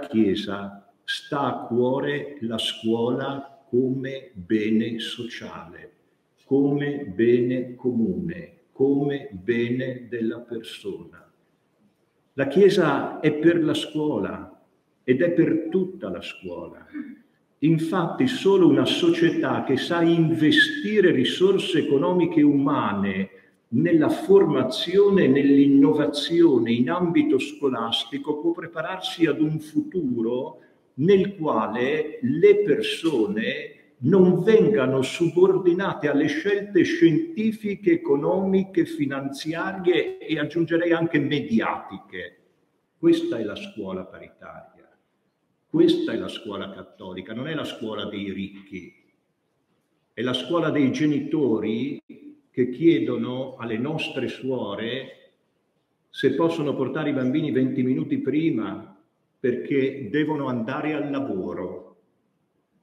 Chiesa sta a cuore la scuola come bene sociale, come bene comune, come bene della persona. La Chiesa è per la scuola ed è per tutta la scuola. Infatti solo una società che sa investire risorse economiche umane nella formazione nell'innovazione in ambito scolastico può prepararsi ad un futuro nel quale le persone non vengano subordinate alle scelte scientifiche, economiche, finanziarie e aggiungerei anche mediatiche. Questa è la scuola paritaria, questa è la scuola cattolica, non è la scuola dei ricchi, è la scuola dei genitori che chiedono alle nostre suore se possono portare i bambini 20 minuti prima perché devono andare al lavoro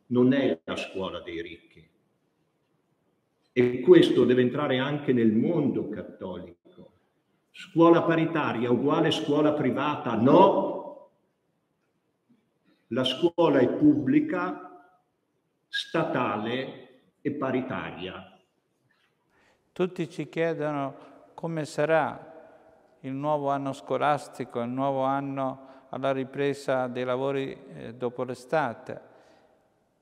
non è la scuola dei ricchi. E questo deve entrare anche nel mondo cattolico. Scuola paritaria uguale scuola privata? No. La scuola è pubblica, statale e paritaria. Tutti ci chiedono come sarà il nuovo anno scolastico, il nuovo anno alla ripresa dei lavori eh, dopo l'estate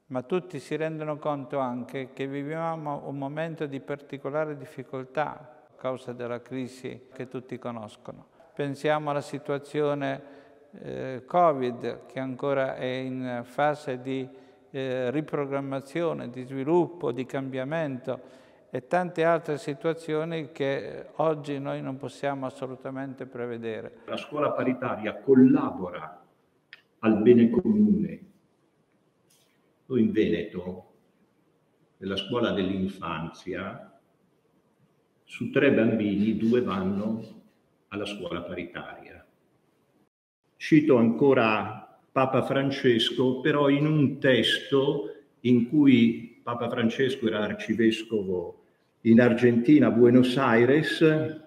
ma tutti si rendono conto anche che viviamo un momento di particolare difficoltà a causa della crisi che tutti conoscono. Pensiamo alla situazione eh, Covid che ancora è in fase di eh, riprogrammazione, di sviluppo, di cambiamento e tante altre situazioni che oggi noi non possiamo assolutamente prevedere. La scuola paritaria collabora al bene comune, noi in Veneto, nella scuola dell'infanzia, su tre bambini due vanno alla scuola paritaria. Cito ancora Papa Francesco, però in un testo in cui Papa Francesco era arcivescovo in Argentina, a Buenos Aires,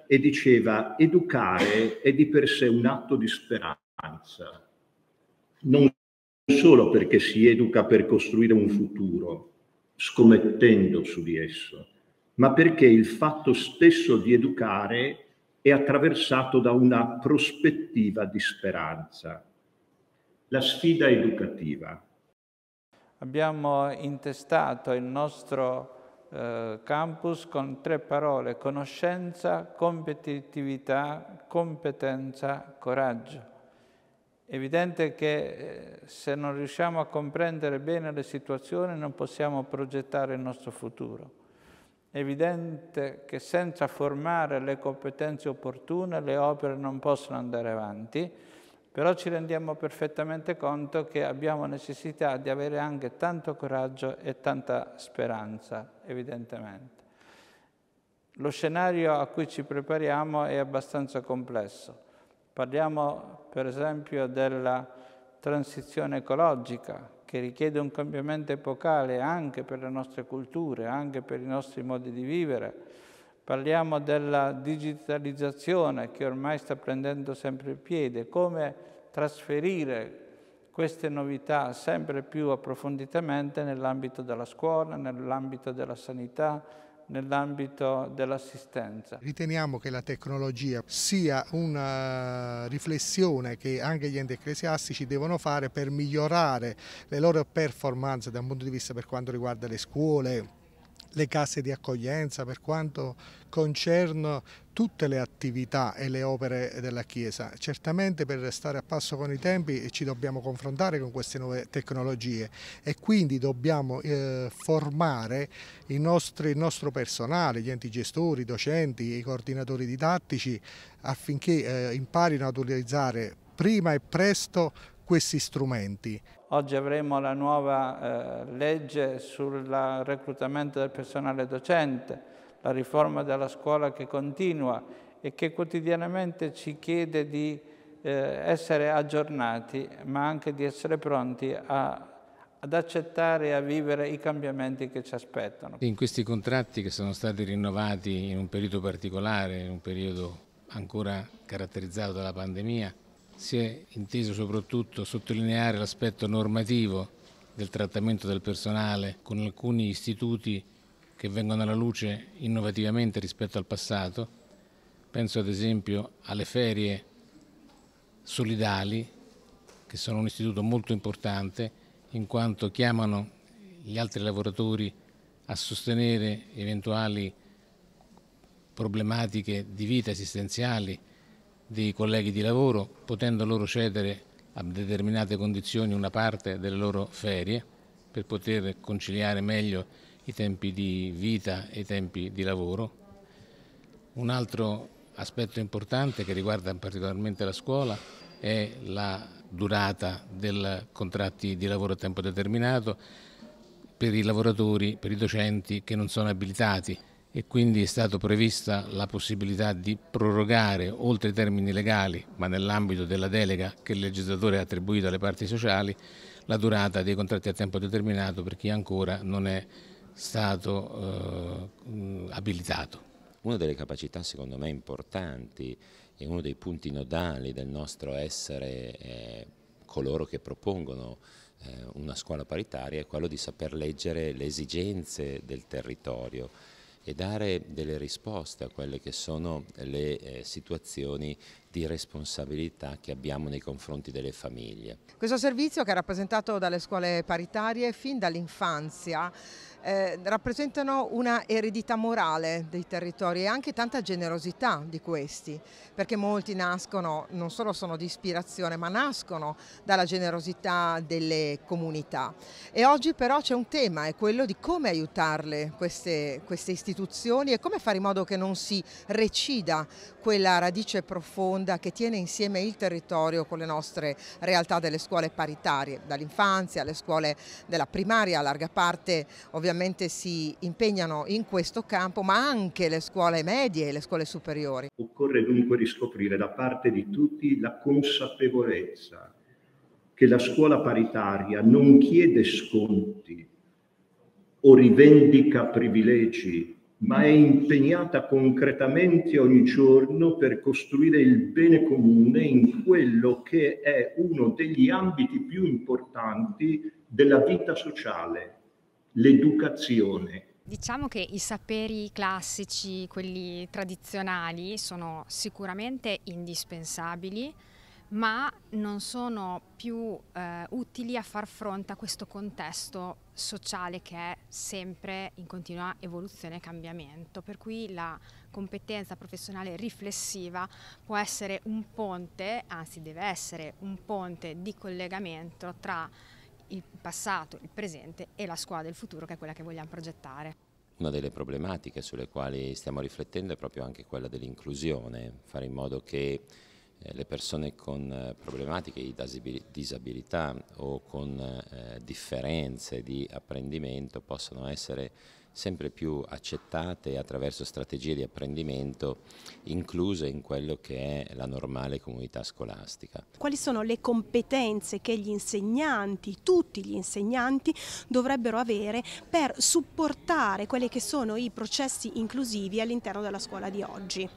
e diceva educare è di per sé un atto di speranza. Non solo perché si educa per costruire un futuro, scommettendo su di esso, ma perché il fatto stesso di educare è attraversato da una prospettiva di speranza. La sfida educativa. Abbiamo intestato il nostro eh, campus con tre parole, conoscenza, competitività, competenza, coraggio. È evidente che eh, se non riusciamo a comprendere bene le situazioni non possiamo progettare il nostro futuro. È evidente che senza formare le competenze opportune le opere non possono andare avanti, però ci rendiamo perfettamente conto che abbiamo necessità di avere anche tanto coraggio e tanta speranza, evidentemente. Lo scenario a cui ci prepariamo è abbastanza complesso. Parliamo per esempio della transizione ecologica che richiede un cambiamento epocale anche per le nostre culture, anche per i nostri modi di vivere. Parliamo della digitalizzazione che ormai sta prendendo sempre piede, come trasferire queste novità sempre più approfonditamente nell'ambito della scuola, nell'ambito della sanità, nell'ambito dell'assistenza. Riteniamo che la tecnologia sia una riflessione che anche gli enti ecclesiastici devono fare per migliorare le loro performance da un punto di vista per quanto riguarda le scuole, le case di accoglienza per quanto concerne tutte le attività e le opere della Chiesa. Certamente per restare a passo con i tempi ci dobbiamo confrontare con queste nuove tecnologie e quindi dobbiamo eh, formare il nostro, il nostro, personale, gli enti gestori, i docenti, i coordinatori didattici affinché eh, imparino ad utilizzare prima e presto questi strumenti. Oggi avremo la nuova eh, legge sul reclutamento del personale docente, la riforma della scuola che continua e che quotidianamente ci chiede di eh, essere aggiornati, ma anche di essere pronti a, ad accettare e a vivere i cambiamenti che ci aspettano. In questi contratti che sono stati rinnovati in un periodo particolare, in un periodo ancora caratterizzato dalla pandemia, si è inteso soprattutto sottolineare l'aspetto normativo del trattamento del personale con alcuni istituti che vengono alla luce innovativamente rispetto al passato. Penso ad esempio alle ferie solidali, che sono un istituto molto importante in quanto chiamano gli altri lavoratori a sostenere eventuali problematiche di vita esistenziali dei colleghi di lavoro, potendo loro cedere a determinate condizioni una parte delle loro ferie per poter conciliare meglio i tempi di vita e i tempi di lavoro. Un altro aspetto importante che riguarda particolarmente la scuola è la durata dei contratti di lavoro a tempo determinato per i lavoratori, per i docenti che non sono abilitati e quindi è stata prevista la possibilità di prorogare oltre i termini legali, ma nell'ambito della delega che il legislatore ha attribuito alle parti sociali, la durata dei contratti a tempo determinato per chi ancora non è stato eh, abilitato. Una delle capacità secondo me importanti e uno dei punti nodali del nostro essere eh, coloro che propongono eh, una scuola paritaria è quello di saper leggere le esigenze del territorio e dare delle risposte a quelle che sono le eh, situazioni di responsabilità che abbiamo nei confronti delle famiglie. Questo servizio che è rappresentato dalle scuole paritarie fin dall'infanzia eh, rappresentano una eredità morale dei territori e anche tanta generosità di questi, perché molti nascono, non solo sono di ispirazione, ma nascono dalla generosità delle comunità. E oggi però c'è un tema, è quello di come aiutarle queste, queste istituzioni e come fare in modo che non si recida quella radice profonda che tiene insieme il territorio con le nostre realtà delle scuole paritarie, dall'infanzia alle scuole della primaria, a larga parte ovviamente ovviamente si impegnano in questo campo, ma anche le scuole medie e le scuole superiori. Occorre dunque riscoprire da parte di tutti la consapevolezza che la scuola paritaria non chiede sconti o rivendica privilegi, ma è impegnata concretamente ogni giorno per costruire il bene comune in quello che è uno degli ambiti più importanti della vita sociale, l'educazione. Diciamo che i saperi classici, quelli tradizionali, sono sicuramente indispensabili, ma non sono più eh, utili a far fronte a questo contesto sociale che è sempre in continua evoluzione e cambiamento, per cui la competenza professionale riflessiva può essere un ponte, anzi deve essere un ponte di collegamento tra il passato, il presente e la scuola del futuro che è quella che vogliamo progettare. Una delle problematiche sulle quali stiamo riflettendo è proprio anche quella dell'inclusione, fare in modo che eh, le persone con eh, problematiche di disabilità o con eh, differenze di apprendimento possano essere sempre più accettate attraverso strategie di apprendimento incluse in quello che è la normale comunità scolastica. Quali sono le competenze che gli insegnanti, tutti gli insegnanti, dovrebbero avere per supportare quelli che sono i processi inclusivi all'interno della scuola di oggi?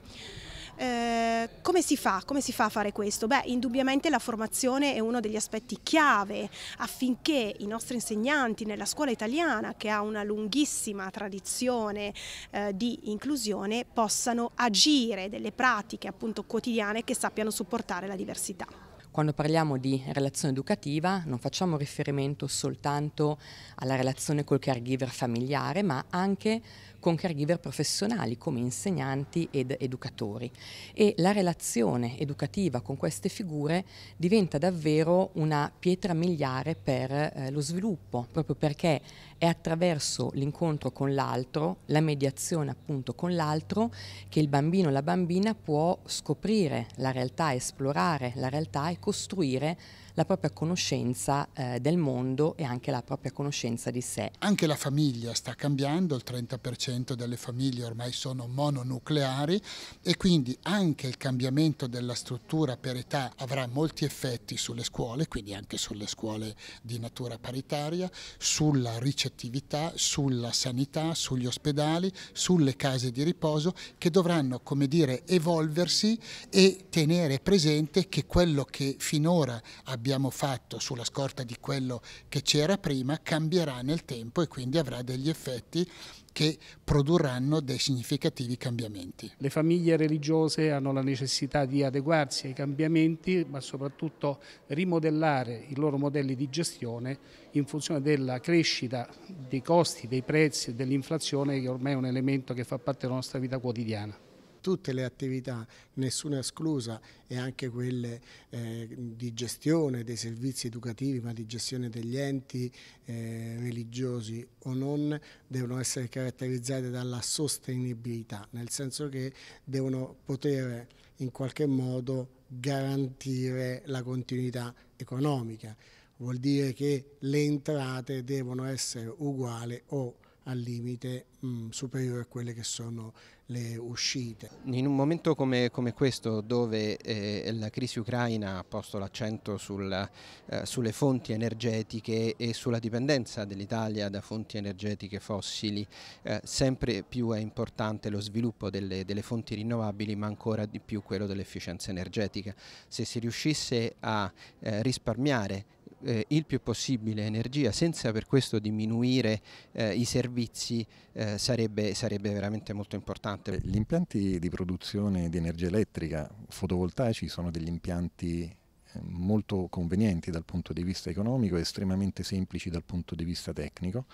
Eh, come si fa? Come si fa a fare questo? Beh, indubbiamente la formazione è uno degli aspetti chiave affinché i nostri insegnanti nella scuola italiana, che ha una lunghissima tradizione eh, di inclusione, possano agire delle pratiche appunto quotidiane che sappiano supportare la diversità. Quando parliamo di relazione educativa non facciamo riferimento soltanto alla relazione col caregiver familiare, ma anche con caregiver professionali come insegnanti ed educatori. E la relazione educativa con queste figure diventa davvero una pietra miliare per eh, lo sviluppo, proprio perché è attraverso l'incontro con l'altro, la mediazione appunto con l'altro, che il bambino o la bambina può scoprire la realtà, esplorare la realtà e costruire la propria conoscenza eh, del mondo e anche la propria conoscenza di sé. Anche la famiglia sta cambiando, il 30% delle famiglie ormai sono mononucleari e quindi anche il cambiamento della struttura per età avrà molti effetti sulle scuole, quindi anche sulle scuole di natura paritaria, sulla ricettività, sulla sanità, sugli ospedali, sulle case di riposo che dovranno, come dire, evolversi e tenere presente che quello che finora abbiamo fatto sulla scorta di quello che c'era prima cambierà nel tempo e quindi avrà degli effetti che produrranno dei significativi cambiamenti. Le famiglie religiose hanno la necessità di adeguarsi ai cambiamenti, ma soprattutto rimodellare i loro modelli di gestione in funzione della crescita dei costi, dei prezzi e dell'inflazione che ormai è un elemento che fa parte della nostra vita quotidiana tutte le attività, nessuna esclusa e anche quelle eh, di gestione dei servizi educativi ma di gestione degli enti eh, religiosi o non devono essere caratterizzate dalla sostenibilità, nel senso che devono poter in qualche modo garantire la continuità economica. Vuol dire che le entrate devono essere uguali o al limite mh, superiore a quelle che sono le uscite. In un momento come, come questo dove eh, la crisi ucraina ha posto l'accento eh, sulle fonti energetiche e sulla dipendenza dell'Italia da fonti energetiche fossili, eh, sempre più è importante lo sviluppo delle, delle fonti rinnovabili ma ancora di più quello dell'efficienza energetica. Se si riuscisse a eh, risparmiare eh, il più possibile energia senza per questo diminuire eh, i servizi eh, sarebbe, sarebbe, veramente molto importante. Gli impianti di produzione di energia elettrica fotovoltaici sono degli impianti eh, molto convenienti dal punto di vista economico e estremamente semplici dal punto di vista tecnico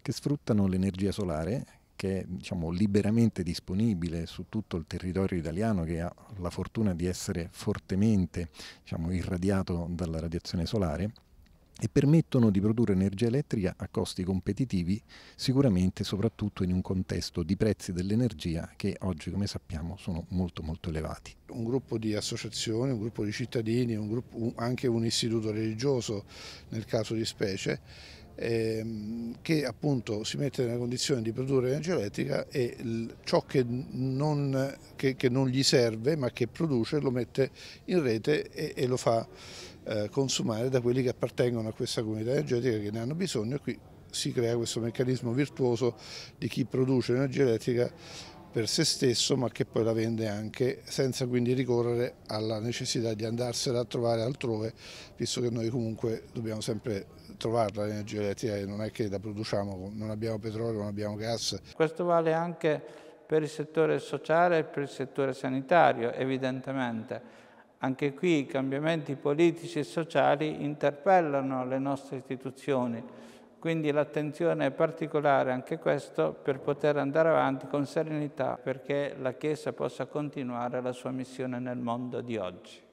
che sfruttano l'energia solare che è diciamo, liberamente disponibile su tutto il territorio italiano che ha la fortuna di essere fortemente diciamo, irradiato dalla radiazione solare e permettono di produrre energia elettrica a costi competitivi, sicuramente soprattutto in un contesto di prezzi dell'energia che oggi, come sappiamo, sono molto molto elevati. Un gruppo di associazioni, un gruppo di cittadini, un gruppo, anche un istituto religioso nel caso di specie, ehm, che appunto si mette nella condizione di produrre energia elettrica e ciò che non, che, che non, gli serve ma che produce lo mette in rete e, e lo fa consumare da quelli che appartengono a questa comunità energetica che ne hanno bisogno e qui si crea questo meccanismo virtuoso di chi produce energia elettrica per se stesso ma che poi la vende anche senza quindi ricorrere alla necessità di andarsela a trovare altrove visto che noi comunque dobbiamo sempre trovarla l'energia elettrica e non è che la produciamo, non abbiamo petrolio, non abbiamo gas. Questo vale anche per il settore sociale e per il settore sanitario evidentemente anche qui i cambiamenti politici e sociali interpellano le nostre istituzioni, quindi l'attenzione è particolare anche questo per poter andare avanti con serenità perché la Chiesa possa continuare la sua missione nel mondo di oggi.